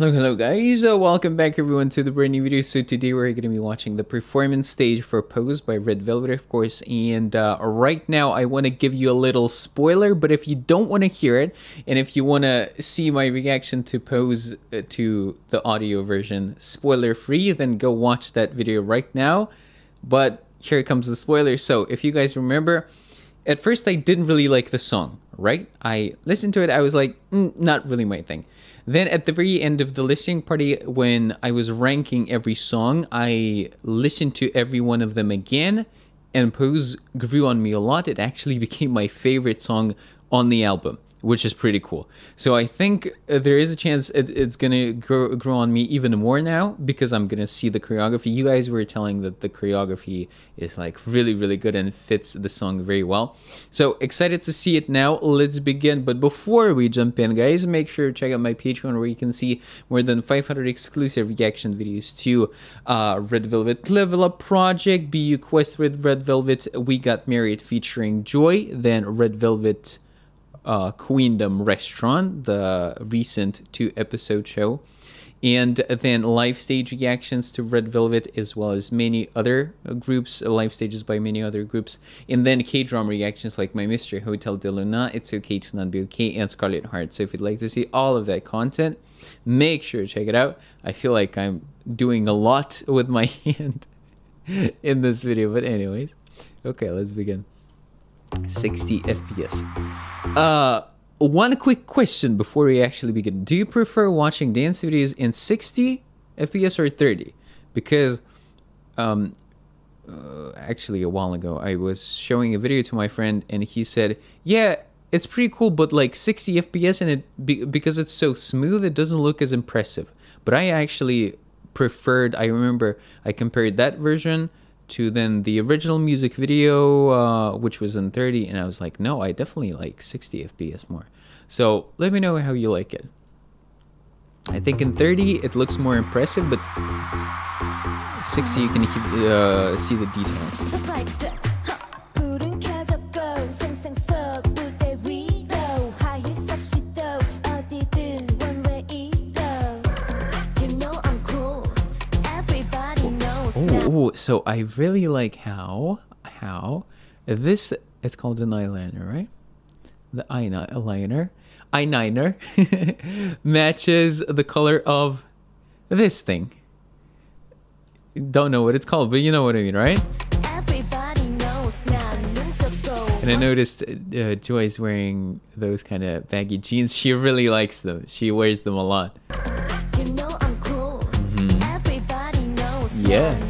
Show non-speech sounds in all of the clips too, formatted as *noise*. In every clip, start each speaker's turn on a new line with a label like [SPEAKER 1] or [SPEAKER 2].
[SPEAKER 1] Hello, hello guys, uh, welcome back everyone to the brand new video. So today we're going to be watching the performance stage for Pose by Red Velvet of course. And uh, right now I want to give you a little spoiler, but if you don't want to hear it, and if you want to see my reaction to Pose uh, to the audio version spoiler free, then go watch that video right now. But here comes the spoiler. So if you guys remember, at first I didn't really like the song, right? I listened to it, I was like, mm, not really my thing. Then at the very end of the listening party, when I was ranking every song, I listened to every one of them again, and Pose grew on me a lot. It actually *laughs* became my favorite song on the album which is pretty cool. So I think uh, there is a chance it, it's gonna grow, grow on me even more now because I'm gonna see the choreography. You guys were telling that the choreography is like really really good and fits the song very well. So excited to see it now. Let's begin. But before we jump in, guys, make sure to check out my Patreon where you can see more than 500 exclusive reaction videos to uh, Red Velvet Level Up Project, BU Quest with Red Velvet, We Got Married featuring Joy, then Red Velvet uh, Queendom Restaurant, the recent two episode show, and then live stage reactions to Red Velvet, as well as many other groups, live stages by many other groups, and then K drama reactions like My Mystery Hotel de Luna, It's Okay to Not Be Okay, and Scarlet Heart. So if you'd like to see all of that content, make sure to check it out. I feel like I'm doing a lot *laughs* with my *laughs* hand in this video, but anyways, okay, let's begin. 60 FPS. Uh, one quick question before we actually begin. Do you prefer watching dance videos in 60 FPS or 30? Because, um, uh, actually, a while ago, I was showing a video to my friend, and he said, "Yeah, it's pretty cool, but like 60 FPS, and it be, because it's so smooth, it doesn't look as impressive." But I actually preferred. I remember I compared that version to then the original music video, uh, which was in 30, and I was like, no, I definitely like 60 FPS more. So let me know how you like it. I think in 30 it looks more impressive, but 60 you can uh, see the details. Ooh, so I really like how how this it's called an eyeliner, right? The eyeliner, eyeliner *laughs* matches the color of this thing. Don't know what it's called, but you know what I mean, right? And I noticed uh, Joy's wearing those kind of baggy jeans. She really likes them. She wears them a lot. Mm -hmm. Yeah.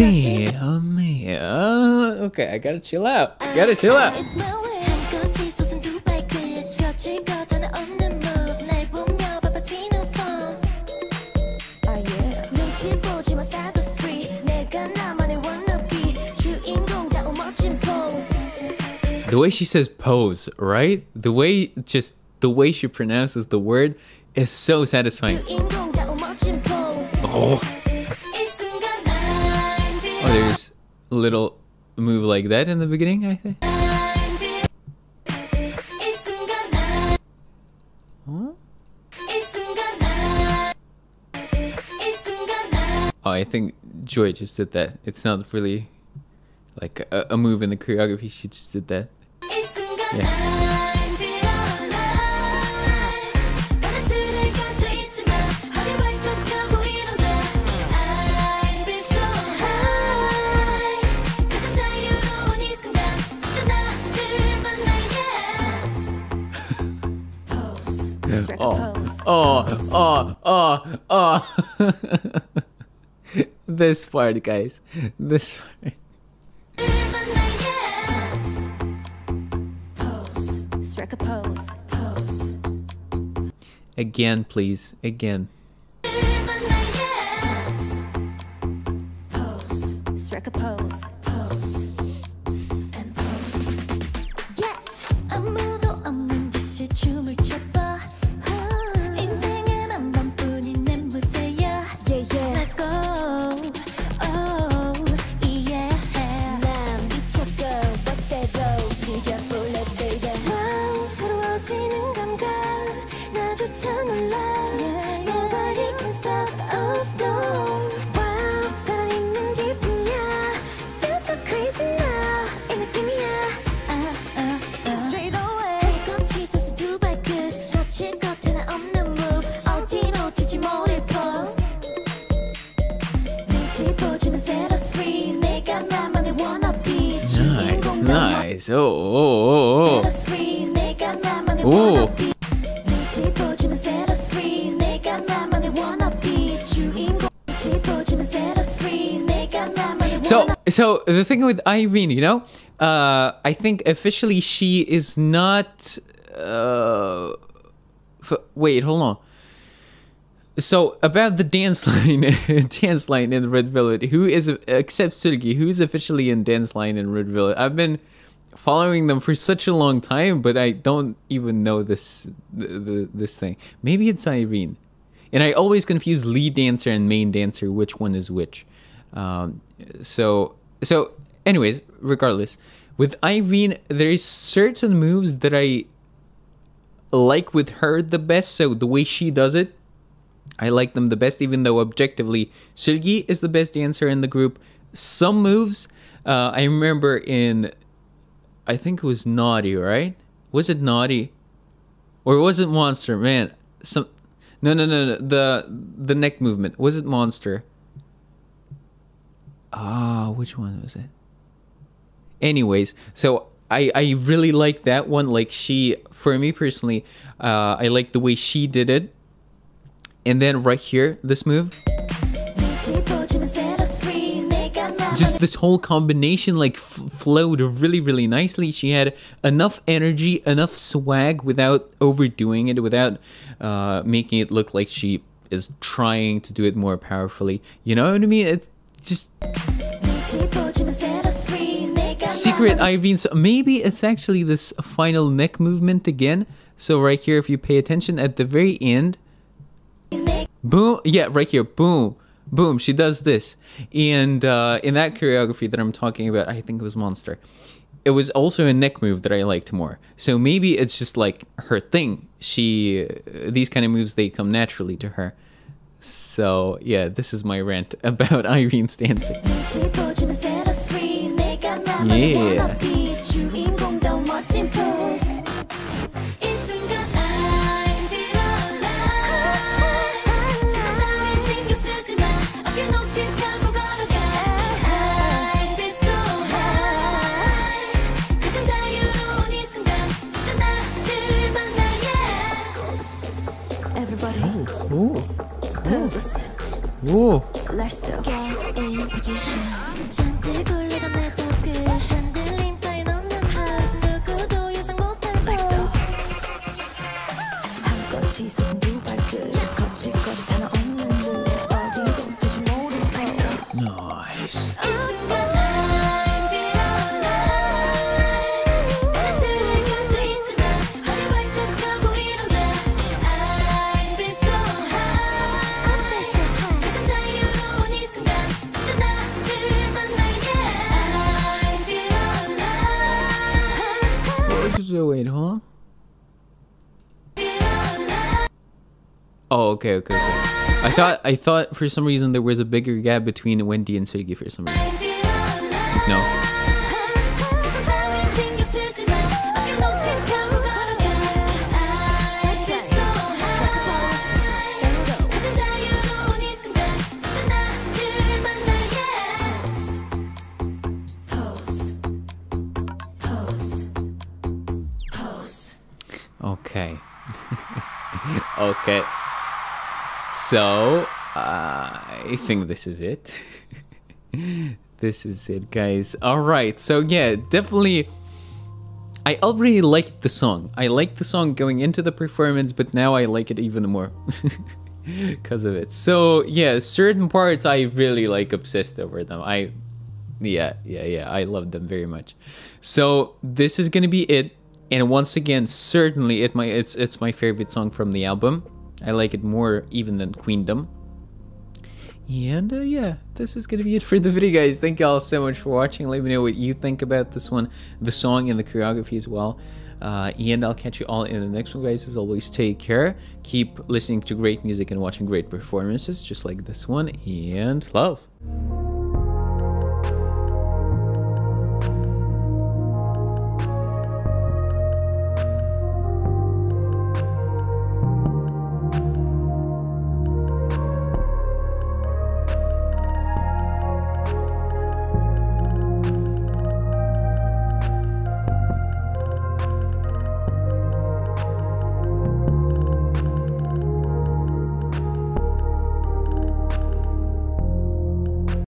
[SPEAKER 1] of hurts. Damn, man. Okay, I gotta chill out. Gotta chill out. Oh, the way she says pose, right? The way just the way she pronounces the word is so satisfying. Oh. Oh, there's a little move like that in the beginning, I think. Oh, I think Joy just did that. It's not really like a, a move in the choreography. She just did that. Yeah. the oh. oh. Oh, oh, oh, oh. *laughs* this part, guys. This part. Again, please. Again.
[SPEAKER 2] So,
[SPEAKER 1] so the thing with Irene, you know, uh, I think officially she is not. Uh, wait, hold on. So about the dance line, *laughs* dance line in Red Velvet. Who is except Seulgi, who is officially in dance line in Red Velvet? I've been following them for such a long time, but I don't even know this the, the, this thing. Maybe it's Irene, and I always confuse lead dancer and main dancer, which one is which. Um, so so, anyways, regardless, with Irene, there is certain moves that I like with her the best. So the way she does it, I like them the best, even though objectively Seulgi is the best dancer in the group. Some moves, uh, I remember in, I think it was Naughty, right? Was it Naughty, or was it Monster? Man, some, no, no, no, no. The the neck movement was it Monster? Ah, which one was it? Anyways, so I I really like that one. Like she, for me personally, uh, I like the way she did it. And then right here, this move, just this whole combination like flowed really, really nicely. She had enough energy, enough swag without overdoing it, without uh, making it look like she is trying to do it more powerfully. You know what I mean? It's just. Secret Irene. So maybe it's actually this final neck movement again. So right here, if you pay attention at the very end, boom. Yeah, right here, boom boom, she does this. And uh, in that choreography that I'm talking about, I think it was Monster. It was also a neck move that I liked more. So maybe it's just like her thing. She uh, these kind of moves they come naturally to her. So yeah, this is my rant *laughs* about Irene's dancing. Yeah. Ooh.
[SPEAKER 2] Let's get in position.
[SPEAKER 1] okay, okay, okay. I thought I thought for some reason there was a bigger gap between Wendy and Seulgi for some reason. No. Okay. *laughs* okay. So, uh, I think this is it. *laughs* this is it, guys. All right. So, yeah, definitely. I already liked the song. I liked the song going into the performance, but now I like it even more *laughs* because of it. So yeah, certain parts I really like obsessed over them. I yeah, yeah, yeah. I love them very much. So this is gonna be it. And once again, certainly it my it's it's my favorite song from the album. I like it more even than Queendom. And uh, yeah, this is gonna be it for the video, guys. Thank you all so much for watching. Let me know what you think about this one, the song and the choreography as well. Uh, and I'll catch you all in the next one, guys. As always, take care. Keep listening to great music and watching great performances, just like this one. And love.